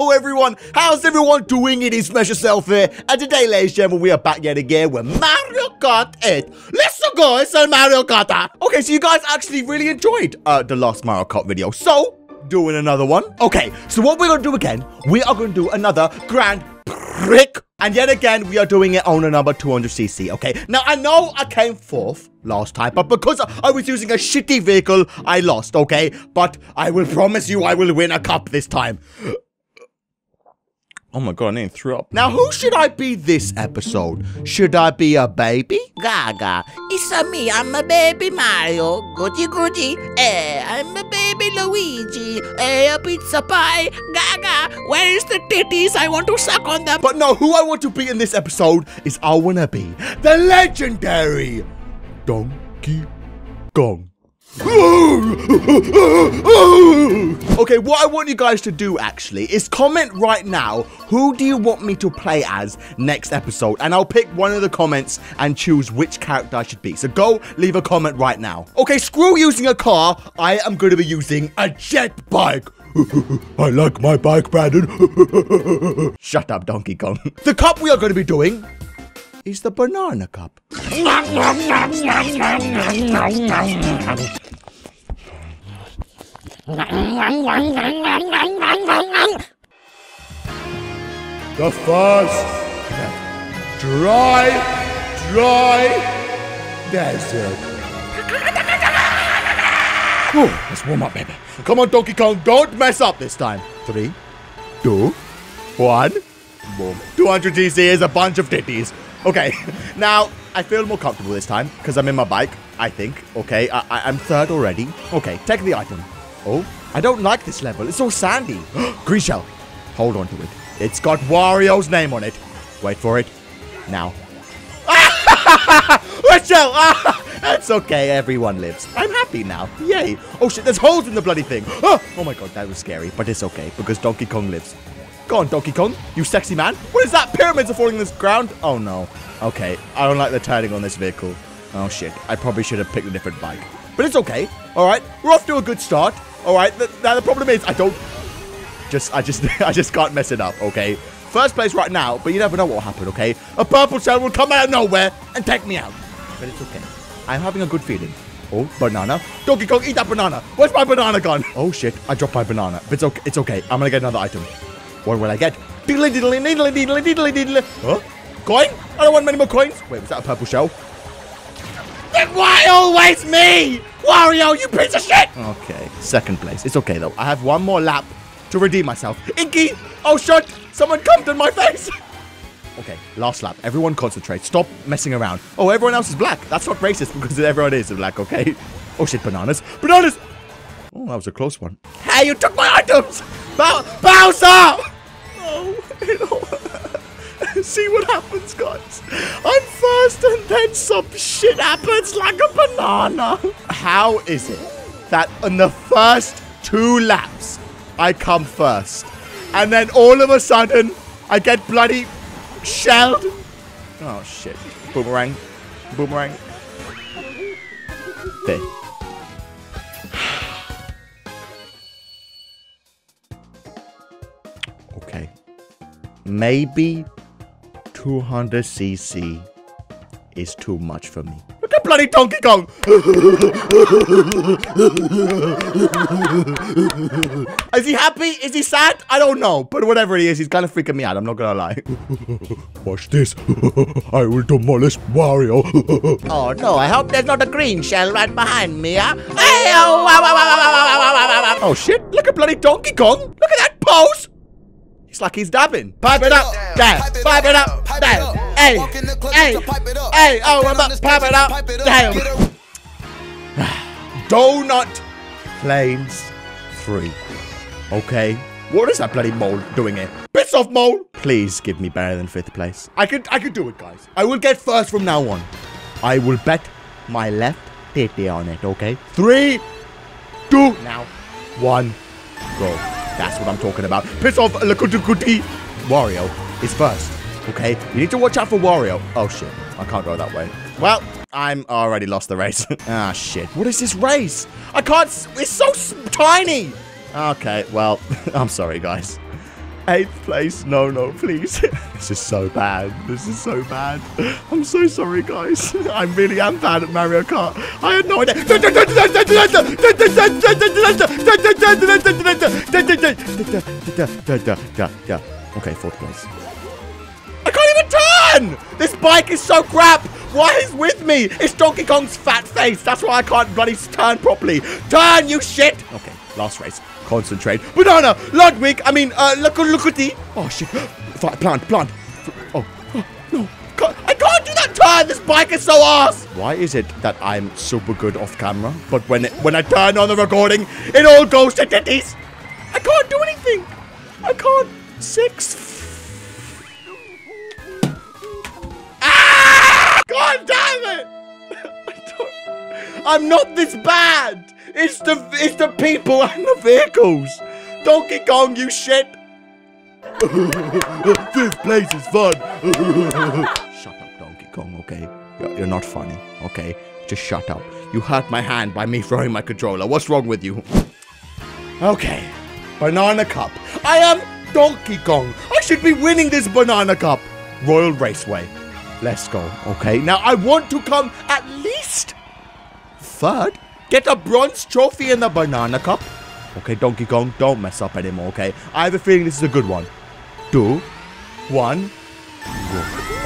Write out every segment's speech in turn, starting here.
Hello everyone. How's everyone doing? It is MessYourself here. And today, ladies and gentlemen, we are back yet again with Mario Kart 8. Let's go, it's a Mario Kart. Okay, so you guys actually really enjoyed uh, the last Mario Kart video. So, doing another one. Okay, so what we're going to do again, we are going to do another Grand Prix. And yet again, we are doing it on a number 200cc, okay? Now, I know I came fourth last time, but because I was using a shitty vehicle, I lost, okay? But I will promise you I will win a cup this time. Oh my god, I nearly threw up. Now, who should I be this episode? Should I be a baby? Gaga, it's a me, I'm a baby Mario. Goody goody, eh, I'm a baby Luigi. Eh, a pizza pie. Gaga, where is the titties? I want to suck on them. But no, who I want to be in this episode is I wanna be the legendary Donkey Kong. okay, what I want you guys to do actually is comment right now who do you want me to play as next episode and I'll pick one of the comments and choose which character I should be. So go leave a comment right now. Okay, screw using a car. I am going to be using a jet bike. I like my bike, Brandon. Shut up, Donkey Kong. the cup we are going to be doing is the banana cup. The first dry, dry desert. Whew, let's warm up, baby. Come on, Donkey Kong, don't mess up this time. Three, two, one, boom. 200 cc is a bunch of titties. Okay, now I feel more comfortable this time because I'm in my bike, I think. Okay, I, I, am third already. Okay, take the item. Oh, I don't like this level. It's so sandy. Green shell. Hold on to it. It's got Wario's name on it. Wait for it. Now. Red shell! That's okay. Everyone lives. I'm happy now. Yay. Oh shit, there's holes in the bloody thing. Oh my god, that was scary. But it's okay because Donkey Kong lives. Go on, Donkey Kong. You sexy man. What is that? Pyramids are falling on this ground? Oh, no. Okay. I don't like the turning on this vehicle. Oh, shit. I probably should have picked a different bike. But it's okay. All right. We're off to a good start. All right. Now, the problem is I don't... Just, I just, I just can't mess it up, okay? First place right now, but you never know what will happen, okay? A purple shell will come out of nowhere and take me out. But it's okay. I'm having a good feeling. Oh, banana. Donkey Kong, eat that banana. Where's my banana gone? Oh, shit. I dropped my banana. But it's okay. It's okay. I'm going to get another item. What will I get? Huh? Coin? I don't want many more coins. Wait, was that a purple shell? Then why always me? Wario, you piece of shit! Okay, second place. It's okay though. I have one more lap to redeem myself. Inky! Oh shit! Someone jumped in my face! Okay, last lap. Everyone concentrate. Stop messing around. Oh, everyone else is black. That's not racist because everyone is black, okay? Oh shit, bananas. Bananas! Oh, that was a close one. Hey, you took my items! Bow Bowser! See what happens, guys. I'm first and then some shit happens like a banana. How is it that in the first two laps, I come first, and then all of a sudden, I get bloody shelled? Oh, shit. Boomerang. Boomerang. There. Maybe 200cc is too much for me. Look at bloody Donkey Kong! is he happy? Is he sad? I don't know. But whatever he is, he's kind of freaking me out. I'm not gonna lie. Watch this. I will demolish Wario. oh no, I hope there's not a green shell right behind me, huh? oh shit, look at bloody Donkey Kong. Look at that pose. It's like he's dabbing. Pipe it up, damn. Oh, pipe it up, damn. Hey, hey, hey. Oh, I'm about to pipe it up, damn. Donut Plains 3. Okay. What is that bloody mole doing here? Piss off, mole! Please give me better than fifth place. I could, I could do it, guys. I will get first from now on. I will bet my left titty on it, okay? Three, two, now, one, go. That's what I'm talking about. Piss off, Lakutukuti. Wario is first, okay? You need to watch out for Wario. Oh, shit. I can't go that way. Well, I'm already lost the race. ah, shit. What is this race? I can't... It's so tiny. Okay, well, I'm sorry, guys. Eighth place. No, no, please. this is so bad. This is so bad. I'm so sorry, guys. I really am bad at Mario Kart. I had no idea. Okay, fourth place. I can't even turn! This bike is so crap! Why is with me? It's Donkey Kong's fat face. That's why I can't bloody turn properly. Turn, you shit! Okay, last race. Concentrate. Banana! Ludwig! I mean, uh, look, look at the... Oh, shit. Plant, plant. Oh, oh no. I can't do that turn! This bike is so ass! Why is it that I'm super good off camera, but when it, when I turn on the recording, it all goes to titties? I can't do anything! I can't. Six. Ah! God damn it! I'm not this bad! It's the it's the people and the vehicles! Donkey Kong, you shit! Fifth place is fun! shut up, Donkey Kong, okay? You're, you're not funny, okay? Just shut up. You hurt my hand by me throwing my controller. What's wrong with you? Okay. Banana Cup. I am Donkey Kong. I should be winning this Banana Cup. Royal Raceway. Let's go, okay? Now, I want to come at least third. Get a bronze trophy in the Banana Cup. Okay, Donkey Kong, don't mess up anymore, okay? I have a feeling this is a good one. Two, one.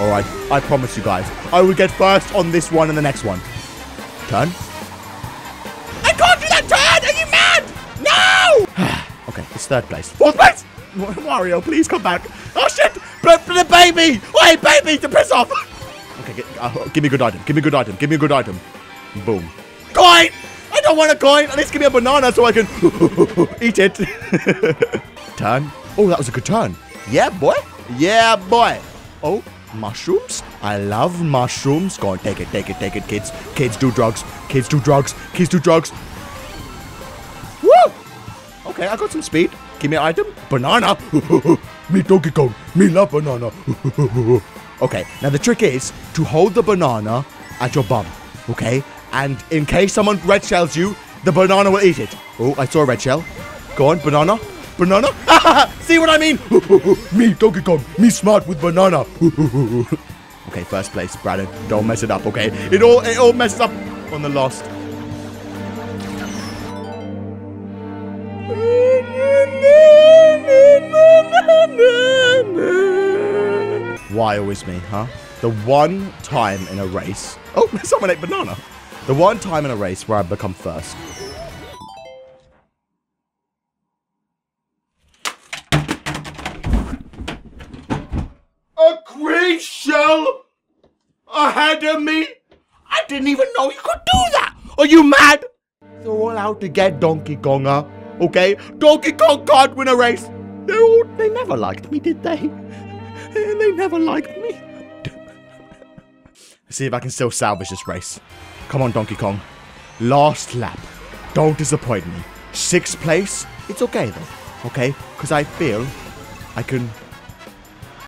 Alright, I promise you guys. I will get first on this one and the next one. Turn. I can't do that turn! Are you mad? No! okay, it's third place. Fourth place! Mario, please come back. Oh shit! The baby! Wait, baby, to piss off! okay, get, uh, give me a good item. Give me a good item. Give me a good item. Boom. Coin! I don't want a coin. At least give me a banana so I can eat it. turn. Oh, that was a good turn. Yeah, boy. Yeah, boy. Oh, mushrooms? I love mushrooms. Go on, take it, take it, take it, kids. Kids do drugs. Kids do drugs. Kids do drugs. Woo! Okay, I got some speed. Give me an item. Banana. me Donkey Kong. Me love banana. okay, now the trick is to hold the banana at your bum. Okay? And in case someone red shells you, the banana will eat it. Oh, I saw a red shell. Go on, banana. Banana? See what I mean? me, Donkey Kong. Me smart with banana. okay, first place, Brandon. Don't mess it up, okay? It all it all messes up on the lost. Why always me, huh? The one time in a race. Oh, someone ate banana. The one time in a race where I become first. A green shell ahead of me? I didn't even know you could do that. Are you mad? They're all out to get Donkey Kong, huh? Okay? Donkey Kong can't win a race. They all, they never liked me, did they? They never liked me. See if I can still salvage this race. Come on, Donkey Kong. Last lap. Don't disappoint me. Sixth place? It's okay, though. Okay? Because I feel I can...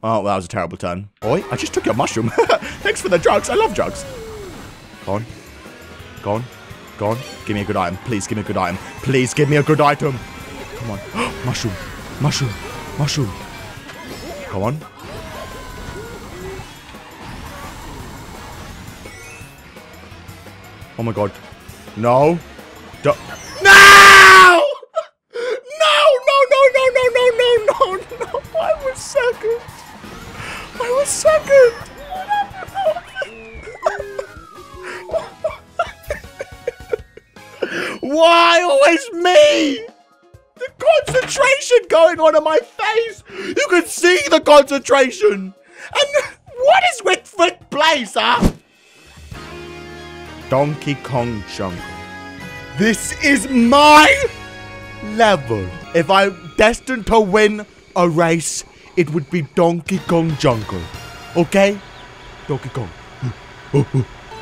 Oh, well, that was a terrible turn. Oi, I just took your mushroom. Thanks for the drugs. I love drugs. Go on. Go on. Go on. Give me a good item. Please give me a good item. Please give me a good item. Come on. mushroom. Mushroom. Mushroom. Come on. Oh my god. No. Do no! No! No, no, no, no, no, no, no, no. I was second. I was second. Why always me? The concentration going on in my face. You can see the concentration. And what is with fifth place, huh? Donkey Kong Jungle. This is my level. If I'm destined to win a race, it would be Donkey Kong Jungle. Okay? Donkey Kong.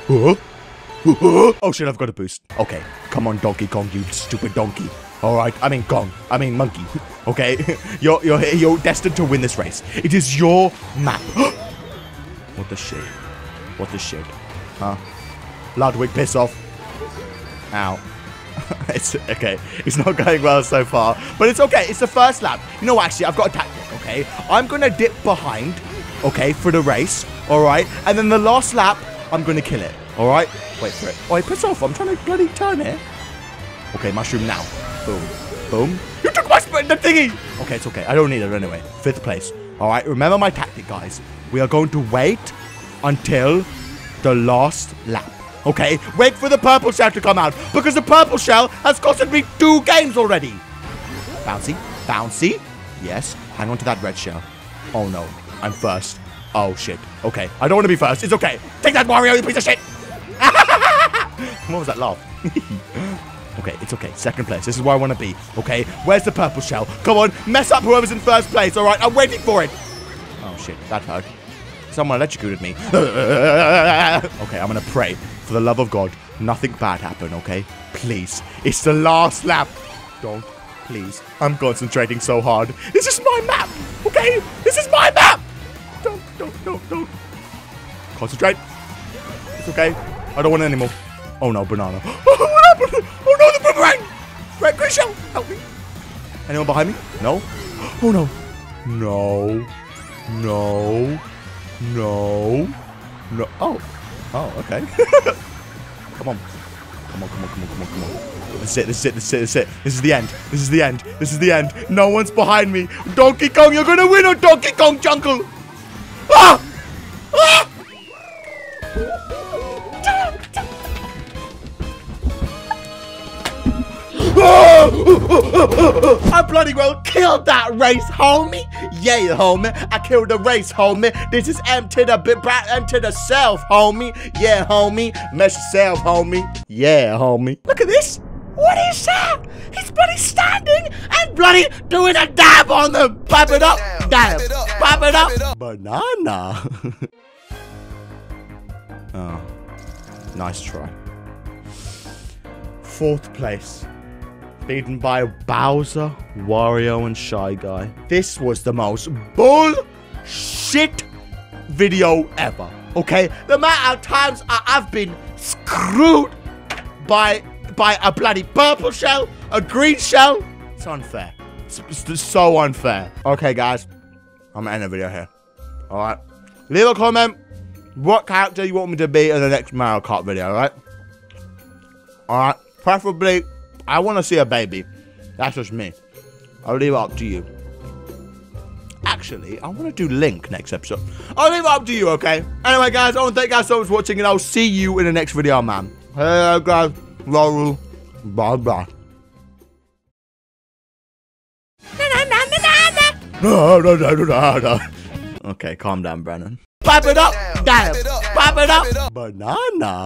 oh shit, I've got a boost. Okay, come on, Donkey Kong, you stupid donkey. All right, I mean Kong. I mean monkey. Okay, you're you're you're destined to win this race. It is your map. what the shit? What the shit? Huh? Ludwig, piss off. Ow. it's okay. It's not going well so far, but it's okay. It's the first lap. You know, actually, I've got a tactic. Okay, I'm gonna dip behind. Okay, for the race. All right, and then the last lap, I'm gonna kill it. All right. Wait for it. Oh, it puts off. I'm trying to bloody turn it. Okay, mushroom now. Boom, boom. You took my spin, the thingy. Okay, it's okay. I don't need it anyway. Fifth place. All right. Remember my tactic, guys. We are going to wait until the last lap. Okay, wait for the purple shell to come out because the purple shell has costed me two games already. Bouncy, bouncy. Yes, hang on to that red shell. Oh no, I'm first. Oh shit. Okay, I don't want to be first. It's okay. Take that, Mario, you piece of shit. what was that laugh? okay, it's okay. Second place. This is where I want to be. Okay, where's the purple shell? Come on, mess up whoever's in first place. All right, I'm waiting for it. Oh shit, that hurt. Someone electrocuted me. okay, I'm gonna pray. For the love of God, nothing bad happen, okay? Please. It's the last lap. Don't. Please. I'm concentrating so hard. This is my map, okay? This is my map! Don't, don't, don't, don't. Concentrate. It's okay. I don't want it anymore. Oh no, banana. Oh, what happened? Oh no, the boomerang! Red Grisha, help me. Anyone behind me? No? Oh no. No. No. No. No. Oh. Oh, okay. come on. Come on, come on, come on, come on, come on. This is it, this is it, this is it, this is it. This is the end. This is the end. This is the end. No one's behind me. Donkey Kong, you're gonna win on Donkey Kong Jungle! Ah! Ah! I bloody well killed that race, homie. Yeah, homie. I killed the race, homie. This is M to the bit M to the self, homie. Yeah, homie. Mess yourself, homie. Yeah, homie. Look at this. What is that? He's bloody standing and bloody doing a dab on them. Pop it up, dab. Pop it up. Banana. oh, nice try. Fourth place beaten by Bowser, Wario, and Shy Guy. This was the most bullshit video ever. Okay, the amount of times I have been screwed by by a bloody purple shell, a green shell. It's unfair. It's, it's so unfair. Okay, guys, I'm gonna end the video here. All right, leave a comment. What character you want me to be in the next Mario Kart video? All right. All right, preferably I want to see a baby. That's just me. I'll leave it up to you. Actually, I want to do Link next episode. I'll leave it up to you, okay? Anyway, guys, I want to thank you guys so much for watching, and I'll see you in the next video, man. Hey, guys. Laurel. Bye bye. No, no, no, no, no. Okay, calm down, Brennan. Pop it up, damn. Pop it up. Banana.